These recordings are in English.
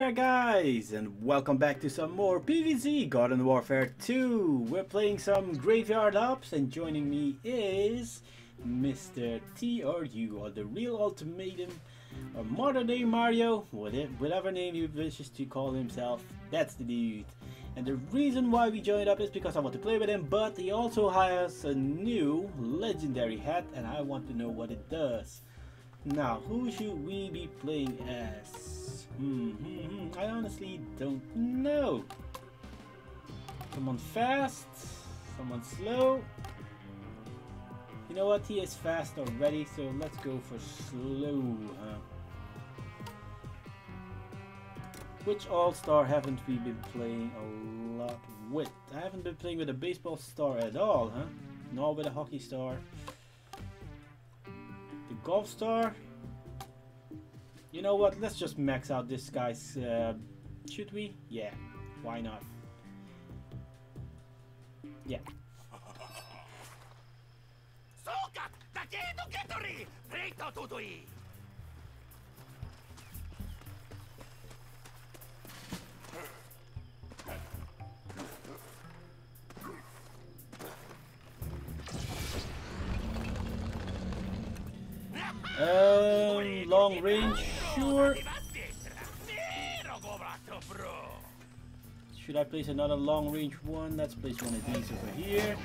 Hey guys, and welcome back to some more PvZ Garden Warfare 2. We're playing some Graveyard Ops, and joining me is Mr. TRU, or the Real Ultimatum, or Modern Day Mario, whatever name he wishes to call himself, that's the dude. And the reason why we joined up is because I want to play with him, but he also has a new legendary hat, and I want to know what it does. Now, who should we be playing as? Hmm, hmm, hmm, I honestly don't know. Someone fast, someone slow. You know what, he is fast already, so let's go for slow. Huh? Which all-star haven't we been playing a lot with? I haven't been playing with a baseball star at all, huh? Nor with a hockey star. The golf star. You know what? Let's just max out this guy's. Uh, should we? Yeah. Why not? Yeah. Um, long range, sure. Should I place another long range one? Let's place one of these over here.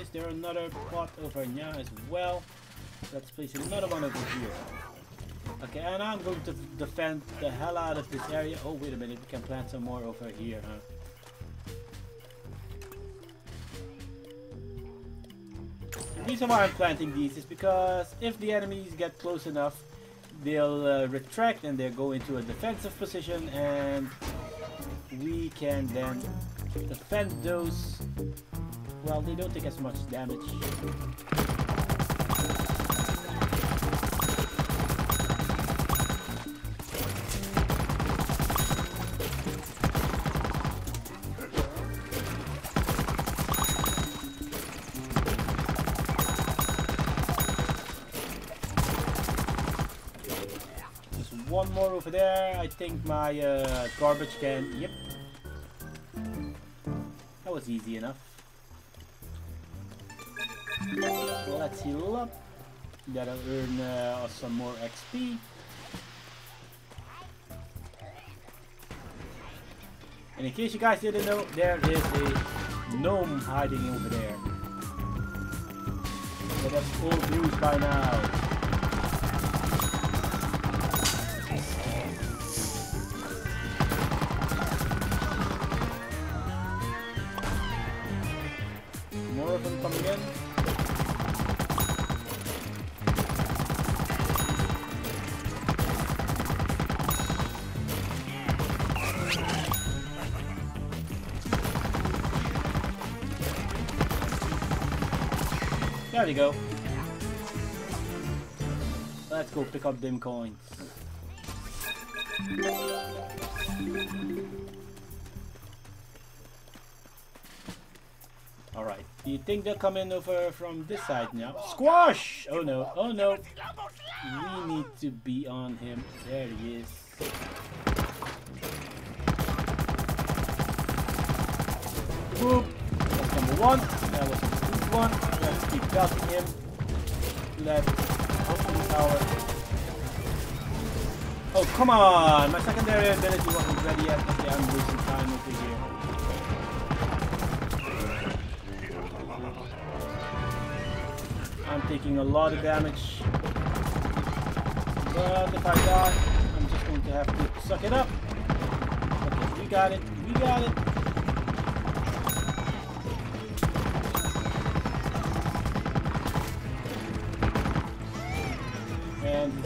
Is there another pot over here as well? Let's place another one over here. Okay, and I'm going to defend the hell out of this area. Oh, wait a minute, we can plant some more over here, huh? The reason why I'm planting these is because if the enemies get close enough, they'll uh, retract and they'll go into a defensive position and we can then defend those. Well, they don't take as much damage. One more over there. I think my uh, garbage can. Yep. That was easy enough. let's heal up. Gotta earn uh, some more XP. And in case you guys didn't know, there is a gnome hiding over there. But that's old news by now. There we go. Let's go pick up them coins. Alright, do you think they're coming over from this side now? Squash! Oh no, oh no. We need to be on him. There he is. Boop! Number one. That was good one. Keep pelting him. Left. Oh, come on! My secondary ability wasn't ready yet. Okay, I'm losing time over here. I'm taking a lot of damage. But if I die, I'm just going to have to suck it up. Okay, we got it. We got it.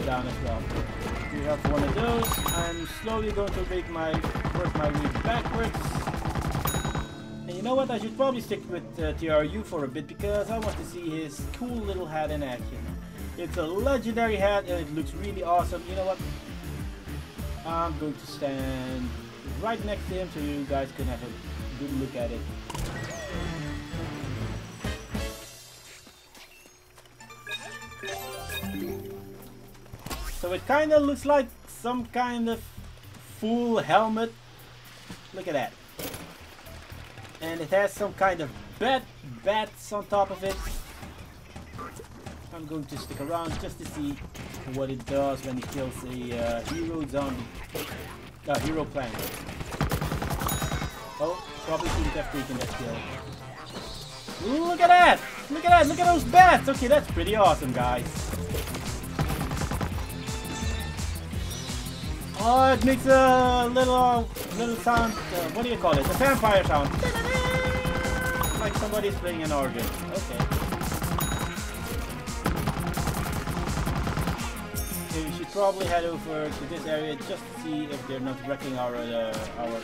Down as well. We have one of those. I'm slowly going to make my work my way backwards. And you know what? I should probably stick with uh, TRU for a bit because I want to see his cool little hat in action. It's a legendary hat and it looks really awesome. You know what? I'm going to stand right next to him so you guys can have a good look at it. So it kind of looks like some kind of full helmet. Look at that. And it has some kind of bat bats on top of it. I'm going to stick around just to see what it does when it kills a uh, hero zombie. Uh, hero plant. Oh, probably shouldn't have taken that kill. Look at that! Look at that! Look at those bats! Okay, that's pretty awesome, guys. Oh, it makes a little, little sound. Uh, what do you call it? A vampire sound. Like somebody's playing an organ. Okay. We should probably head over to this area just to see if they're not wrecking our uh, our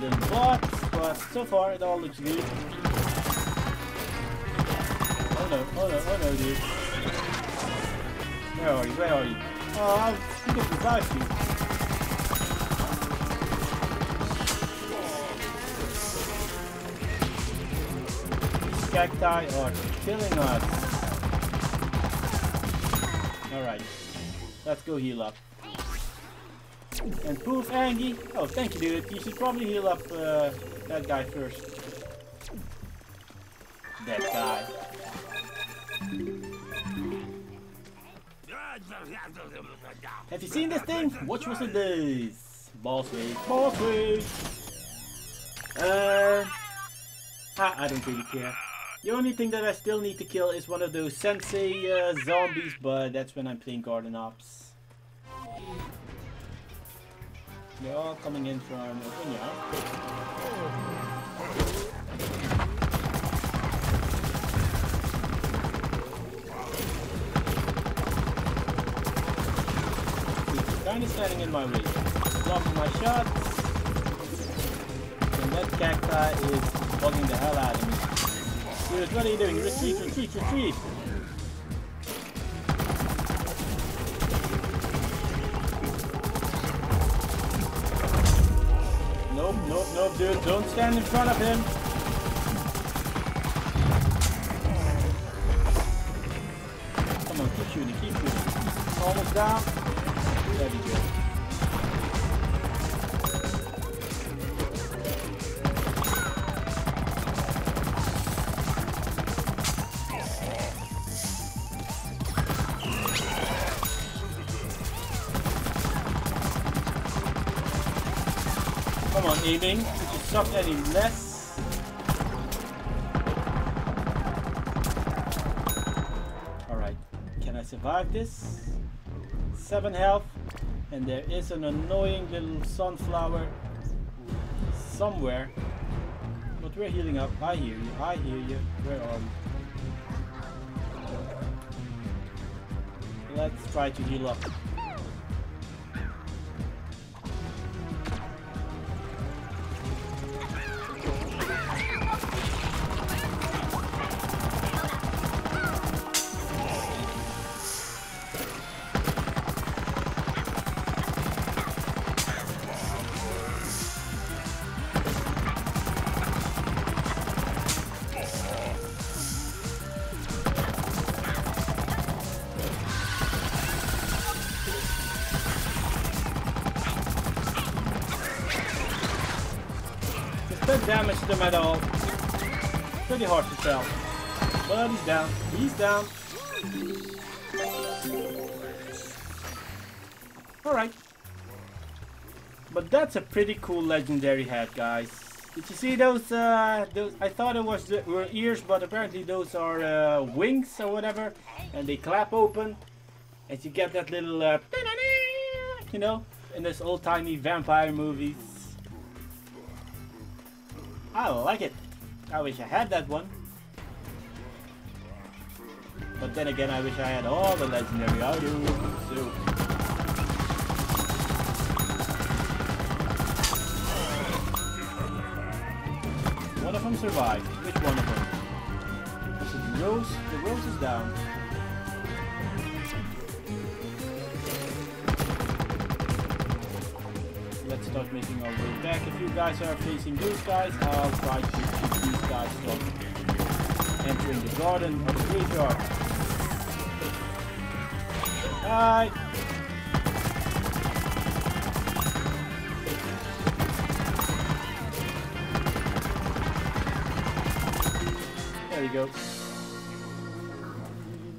little bots. But so far, it all looks good. Oh no! Oh no! Oh no, dude! Where are you? Where are you? Oh, revived you. These cacti are killing us. Alright. Let's go heal up. And poof, Angie. Oh, thank you, dude. You should probably heal up uh, that guy first. That guy. Have you seen this thing? Watch what it this. Boss wave. Boss wave. Uh, I, I don't really care. The only thing that I still need to kill is one of those sensei uh, zombies, but that's when I'm playing Garden Ops. They're all coming in from Opinia. Kind of standing in my way, blocking my shots, and that cacti is bugging the hell out of me. Dude, what are you doing? Retreat, retreat, retreat! Nope, nope, nope, dude. Don't stand in front of him. Come on, keep shooting, keep shooting. Almost down. Come on, aiming. If you suck any less. Alright. Can I survive this? 7 health. And there is an annoying little sunflower somewhere. But we're healing up. I hear you. I hear you. Where are you? Let's try to heal up. Damage them at all. Pretty hard to tell. But he's down. He's down. Alright. But that's a pretty cool legendary hat, guys. Did you see those, uh, those, I thought it was the, were ears, but apparently those are uh, wings or whatever. And they clap open. And you get that little, uh, you know, in this old-timey vampire movies. I like it. I wish I had that one. But then again, I wish I had all the legendary items. So. One of them survived. Which one of them? Was it rose? The rose is down. making our way back. If you guys are facing those guys, uh, I'll try to keep these guys from entering the garden of the graveyard. Bye! There you go.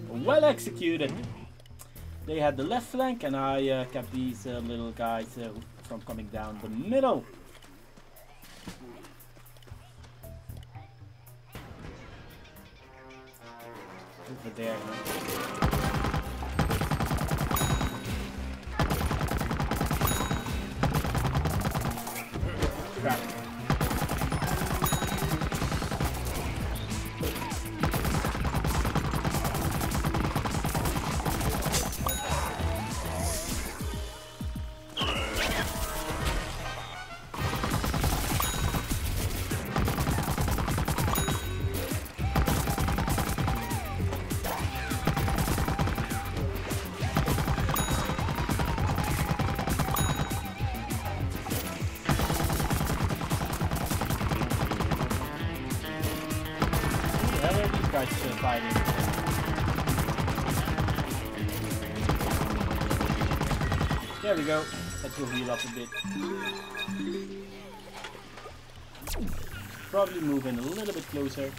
Well executed! They had the left flank and I uh, kept these uh, little guys uh, from coming down the middle. Over there. Crap. There we go. Let's go heal up a bit. Probably move in a little bit closer.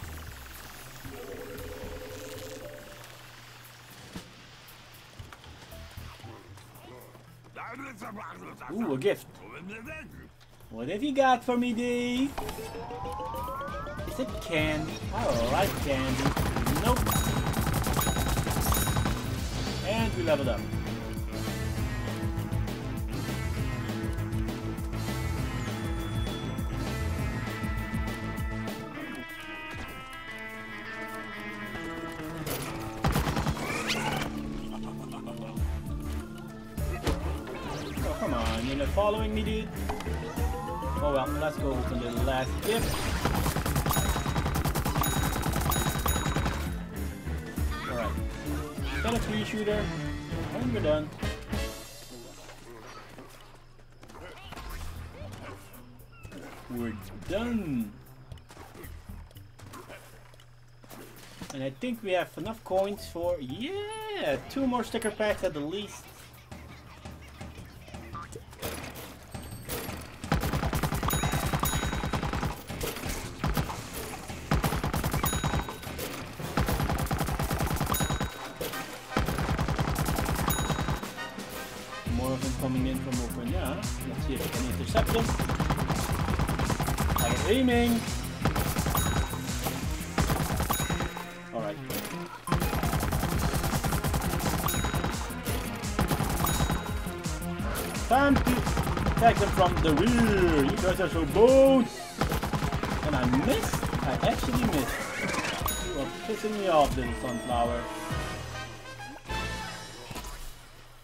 Ooh, a gift. What have you got for me, D? Is it candy? I like candy. Nope. And we leveled up. Following me, dude? Oh well, let's go to the last gift. Alright. Got a three shooter, and we're done. We're done. And I think we have enough coins for, yeah, two more sticker packs at the least. Aiming. Alright. Time to attack them from the rear. You guys are so bold. And I missed. I actually missed. You are pissing me off, little sunflower.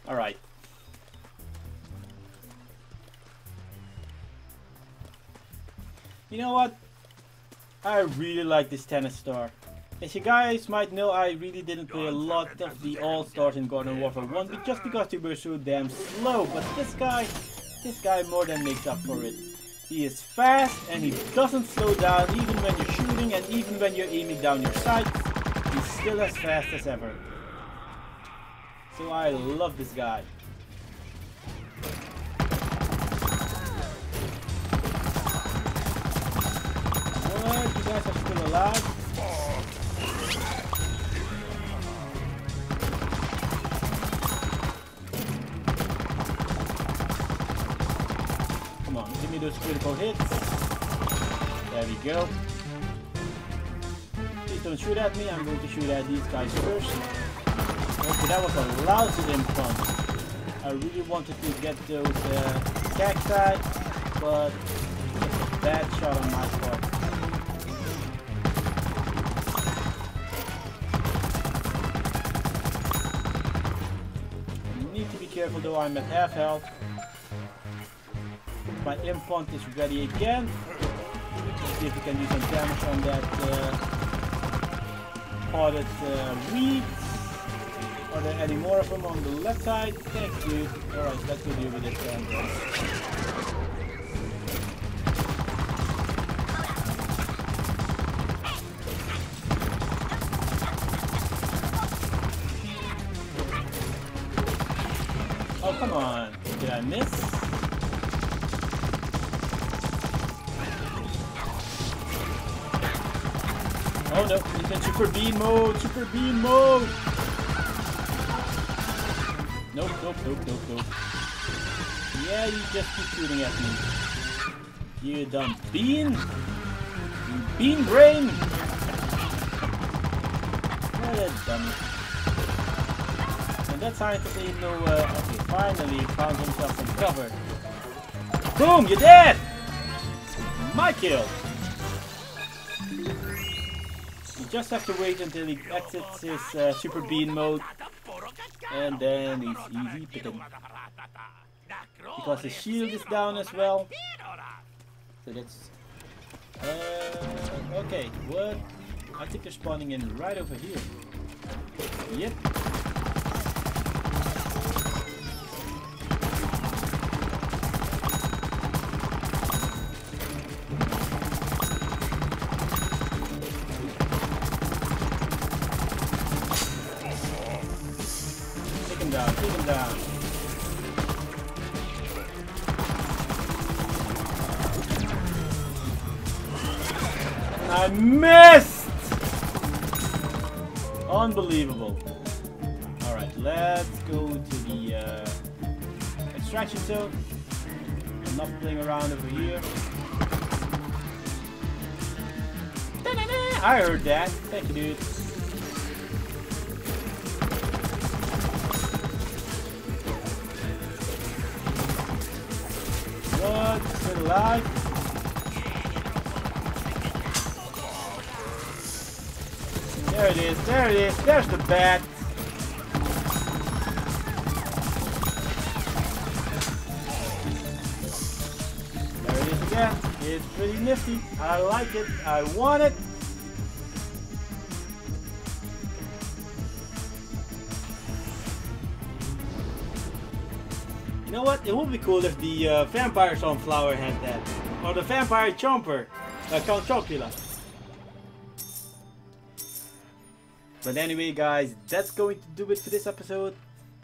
Alright. Know what? I really like this tennis star. As you guys might know, I really didn't play a lot of the All-Stars in Garden Warfare 1 just because they were so damn slow. But this guy, this guy more than makes up for it. He is fast and he doesn't slow down even when you're shooting and even when you're aiming down your sights. He's still as fast as ever. So I love this guy. Come on, give me those critical hits. There we go. Please don't shoot at me, I'm going to shoot at these guys first. Okay, that was a lousy Imp Punt. I really wanted to get those uh, cacti, but bad shot on my part. Careful though, I'm at half health. My Imp Punt is ready again. Let's see if we can do some damage on that uh, potted uh, weeds. Are there any more of them on the left side? Thanks dude. Alright, let's go deal with this guy. Oh no, he's in super beam mode, super beam mode! Nope, nope, nope, nope, nope. Yeah, you just keep shooting at me. You dumb bean! You bean brain! What a dummy. And that scientist ain't no, uh, okay, finally found himself some cover. Boom, you're dead! My kill! Just have to wait until he exits his uh, super bean mode and then he's easy picking. Because his shield is down as well. So that's... Uh, okay, what? I think they're spawning in right over here. Yep. Him down, take him down. I missed! Unbelievable. Alright, let's go to the uh, extraction zone. I'm not playing around over here. I heard that. Thank you, dude. Alive? There it is, there it is, there's the bat. There it is again. It's pretty nifty. I like it. I want it. It would be cool if the uh, vampire sunflower had that. Or the vampire chomper. Uh, Count Chocula. But anyway, guys, that's going to do it for this episode.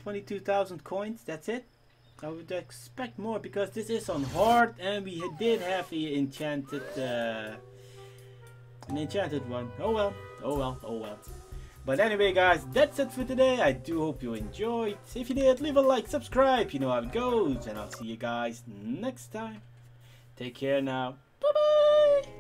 22,000 coins, that's it. I would expect more because this is on hard and we did have the enchanted, uh, an enchanted one. Oh well, oh well, oh well. But anyway, guys, that's it for today. I do hope you enjoyed. If you did, leave a like, subscribe. You know how it goes. And I'll see you guys next time. Take care now. Bye-bye.